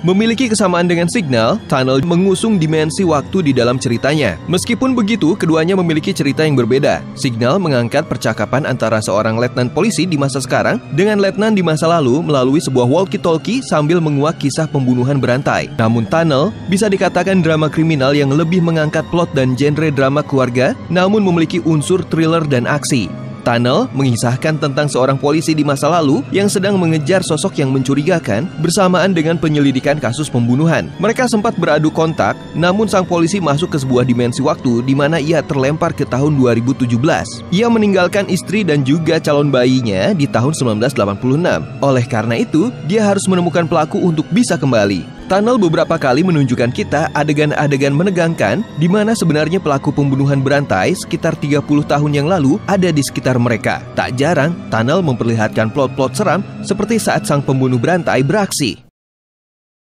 Memiliki kesamaan dengan Signal, Tunnel mengusung dimensi waktu di dalam ceritanya. Meskipun begitu, keduanya memiliki cerita yang berbeda. Signal mengangkat percakapan antara seorang letnan polisi di masa sekarang dengan letnan di masa lalu melalui sebuah walkie-talkie sambil menguak kisah pembunuhan berantai. Namun Tunnel bisa dikatakan drama kriminal yang lebih mengangkat plot dan genre drama keluarga, namun memiliki unsur thriller dan aksi. Tunnel mengisahkan tentang seorang polisi di masa lalu yang sedang mengejar sosok yang mencurigakan bersamaan dengan penyelidikan kasus pembunuhan. Mereka sempat beradu kontak, namun sang polisi masuk ke sebuah dimensi waktu di mana ia terlempar ke tahun 2017. Ia meninggalkan istri dan juga calon bayinya di tahun 1986. Oleh karena itu, dia harus menemukan pelaku untuk bisa kembali. Tunnel beberapa kali menunjukkan kita adegan-adegan menegangkan di mana sebenarnya pelaku pembunuhan berantai sekitar 30 tahun yang lalu ada di sekitar mereka. Tak jarang, Tunnel memperlihatkan plot-plot seram seperti saat sang pembunuh berantai beraksi.